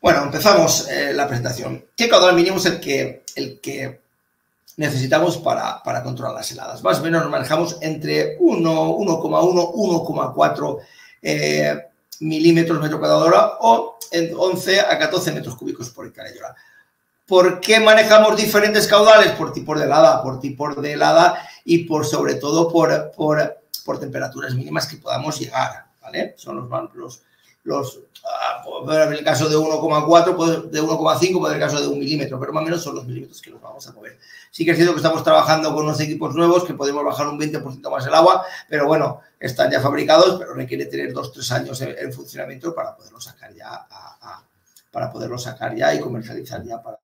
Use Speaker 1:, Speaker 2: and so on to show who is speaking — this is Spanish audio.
Speaker 1: Bueno, empezamos eh, la presentación. ¿Qué caudal mínimo es el que, necesitamos para, controlar las heladas? Más o menos nos manejamos entre 1, 1,1, 1,4 milímetros metro cuadrado hora o en 11 a 14 metros cúbicos por hectárea hora. ¿Por qué manejamos diferentes caudales? Por tipo de helada, por tipo de helada y por sobre todo por temperaturas mínimas que podamos llegar, ¿vale? Son los, los, los ah, en el caso de 1,4, de 1,5, puede el caso de un milímetro, pero más o menos son los milímetros que nos vamos a mover. Sí que es cierto que estamos trabajando con unos equipos nuevos que podemos bajar un 20% más el agua, pero bueno, están ya fabricados, pero requiere tener 2-3 años en, funcionamiento para poderlo sacar ya para poderlo sacar ya y comercializar ya para